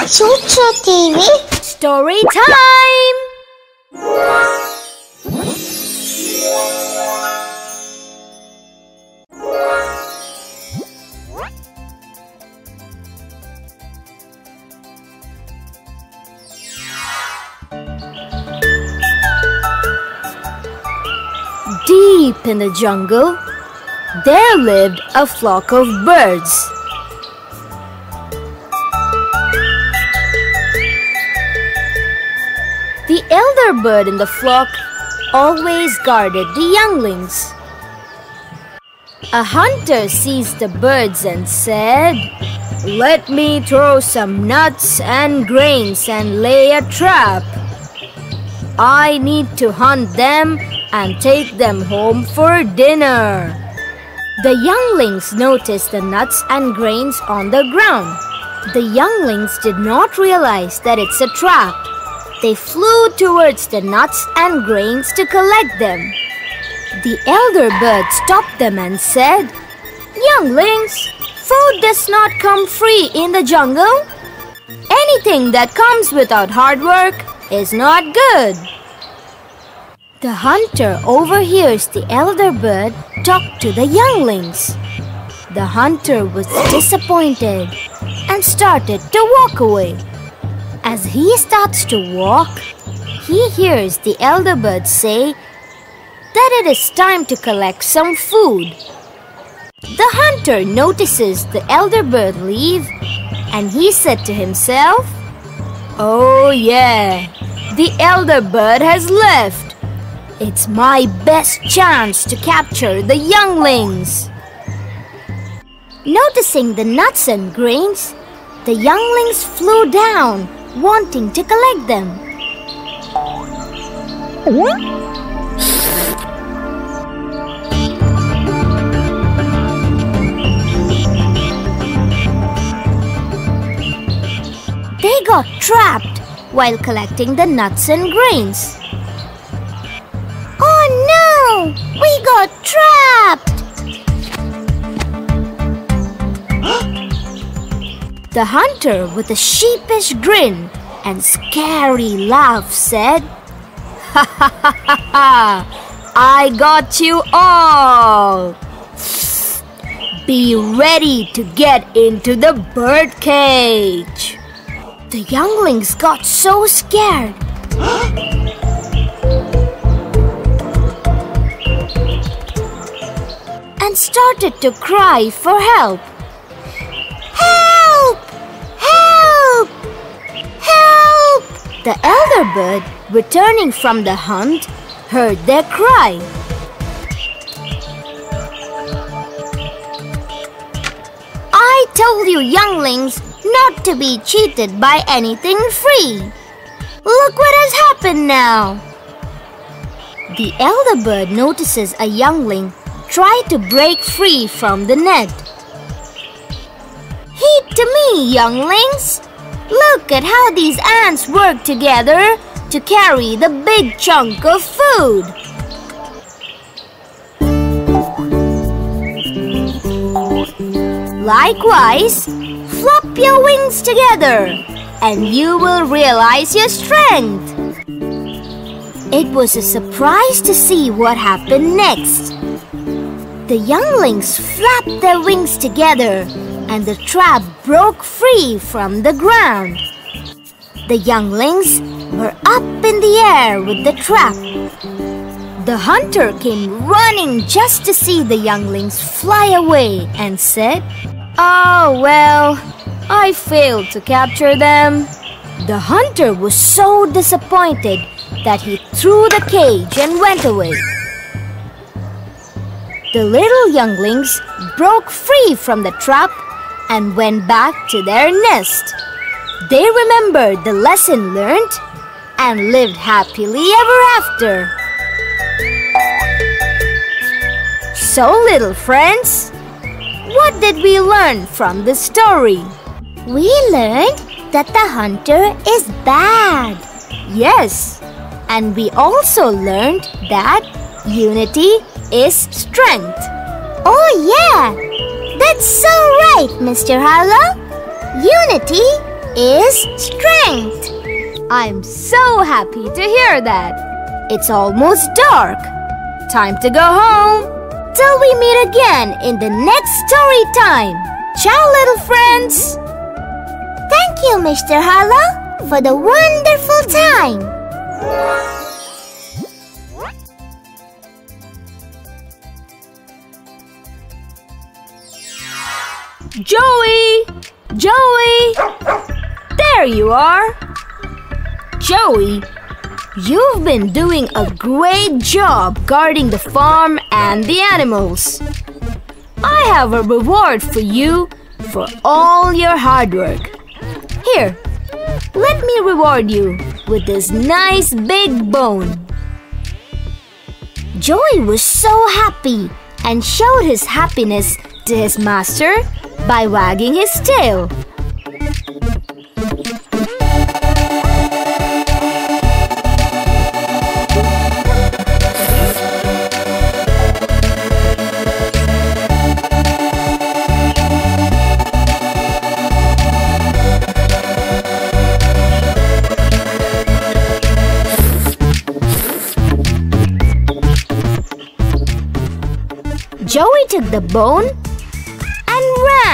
Chuchu TV Story time! Deep in the jungle, there lived a flock of birds. The elder bird in the flock always guarded the younglings. A hunter seized the birds and said, Let me throw some nuts and grains and lay a trap. I need to hunt them and take them home for dinner. The younglings noticed the nuts and grains on the ground. The younglings did not realize that it's a trap. They flew towards the nuts and grains to collect them. The elder bird stopped them and said, Younglings, food does not come free in the jungle. Anything that comes without hard work is not good. The hunter overhears the elder bird talk to the younglings. The hunter was disappointed and started to walk away. As he starts to walk, he hears the elder bird say that it is time to collect some food. The hunter notices the elder bird leave and he said to himself, Oh yeah, the elder bird has left. It's my best chance to capture the younglings. Noticing the nuts and grains, the younglings flew down wanting to collect them. They got trapped while collecting the nuts and grains. Oh no! We got trapped! The hunter, with a sheepish grin and scary laugh, said, Ha ha ha ha ha! I got you all! Be ready to get into the bird cage! The younglings got so scared. and started to cry for help. The elder bird, returning from the hunt, heard their cry. I told you younglings not to be cheated by anything free. Look what has happened now. The elder bird notices a youngling try to break free from the net. Heed to me, younglings. Look at how these ants work together to carry the big chunk of food. Likewise, flop your wings together and you will realize your strength. It was a surprise to see what happened next. The younglings flapped their wings together and the trap broke free from the ground. The younglings were up in the air with the trap. The hunter came running just to see the younglings fly away and said, Oh well, I failed to capture them. The hunter was so disappointed that he threw the cage and went away. The little younglings broke free from the trap and went back to their nest. They remembered the lesson learned and lived happily ever after. So, little friends, what did we learn from the story? We learned that the hunter is bad. Yes, and we also learned that unity is strength. Oh, yeah! That's so right, Mr. Harlow. Unity is strength. I'm so happy to hear that. It's almost dark. Time to go home. Till we meet again in the next story time. Ciao, little friends. Thank you, Mr. Harlow, for the wonderful time. Joey! Joey! There you are! Joey, you've been doing a great job guarding the farm and the animals. I have a reward for you for all your hard work. Here, let me reward you with this nice big bone. Joey was so happy and showed his happiness to his master by wagging his tail. Joey took the bone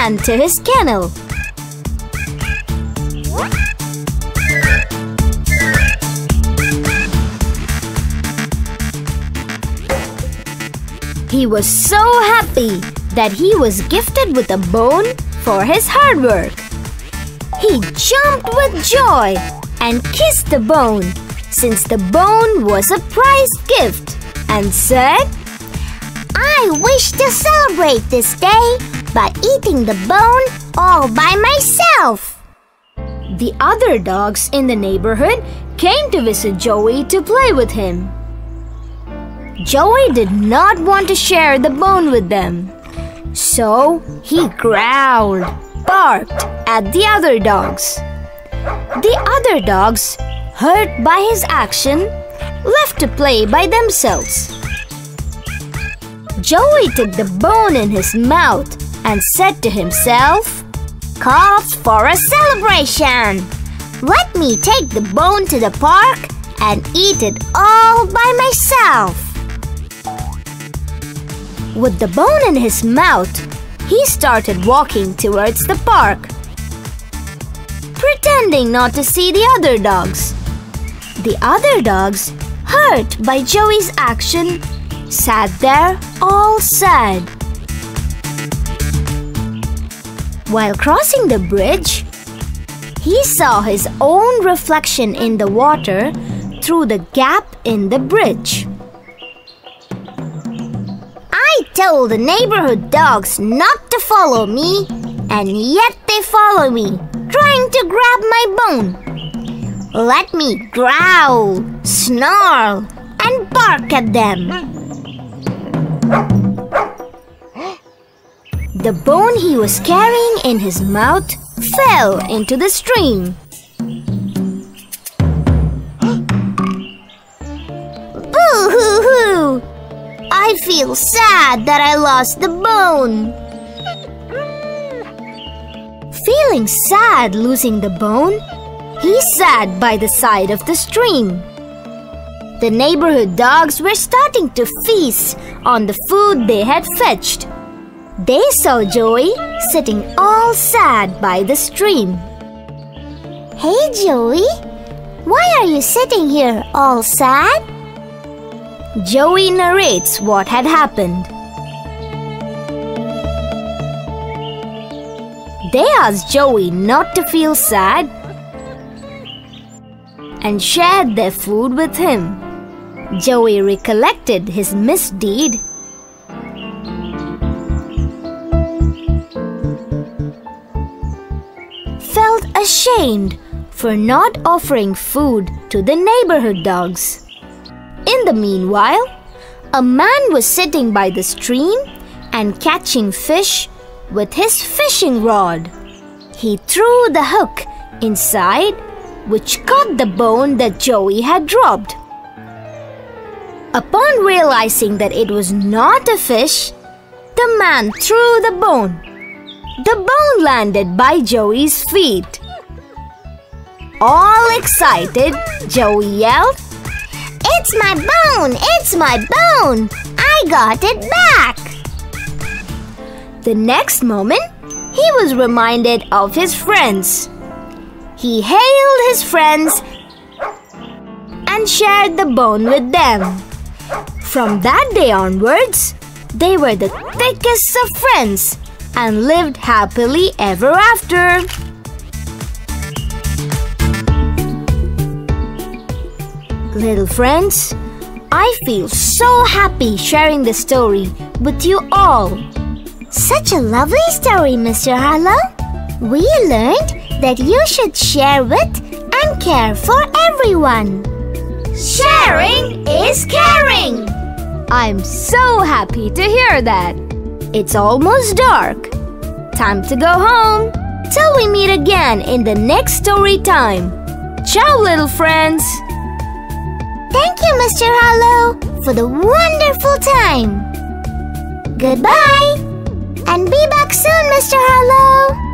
ran to his kennel. He was so happy that he was gifted with a bone for his hard work. He jumped with joy and kissed the bone since the bone was a prize gift and said, I wish to celebrate this day by eating the bone all by myself. The other dogs in the neighborhood came to visit Joey to play with him. Joey did not want to share the bone with them. So he growled, barked at the other dogs. The other dogs, hurt by his action, left to play by themselves. Joey took the bone in his mouth and said to himself, Calls for a celebration! Let me take the bone to the park and eat it all by myself. With the bone in his mouth, he started walking towards the park, pretending not to see the other dogs. The other dogs, hurt by Joey's action, sat there all sad. While crossing the bridge, he saw his own reflection in the water through the gap in the bridge. I told the neighborhood dogs not to follow me, and yet they follow me, trying to grab my bone. Let me growl, snarl, and bark at them. The bone he was carrying in his mouth fell into the stream. Boo-hoo-hoo! I feel sad that I lost the bone. Feeling sad losing the bone, he sat by the side of the stream. The neighborhood dogs were starting to feast on the food they had fetched. They saw Joey sitting all sad by the stream. Hey, Joey, why are you sitting here all sad? Joey narrates what had happened. They asked Joey not to feel sad and shared their food with him. Joey recollected his misdeed ashamed for not offering food to the neighborhood dogs. In the meanwhile, a man was sitting by the stream and catching fish with his fishing rod. He threw the hook inside, which caught the bone that Joey had dropped. Upon realizing that it was not a fish, the man threw the bone the bone landed by Joey's feet. All excited, Joey yelled, It's my bone! It's my bone! I got it back! The next moment, he was reminded of his friends. He hailed his friends and shared the bone with them. From that day onwards, they were the thickest of friends and lived happily ever after. Little friends, I feel so happy sharing this story with you all. Such a lovely story, Mr. Harlow. We learned that you should share with and care for everyone. Sharing is caring. I'm so happy to hear that. It's almost dark. Time to go home. Till we meet again in the next story time. Ciao, little friends. Thank you, Mr. Harlow, for the wonderful time. Goodbye. And be back soon, Mr. Harlow.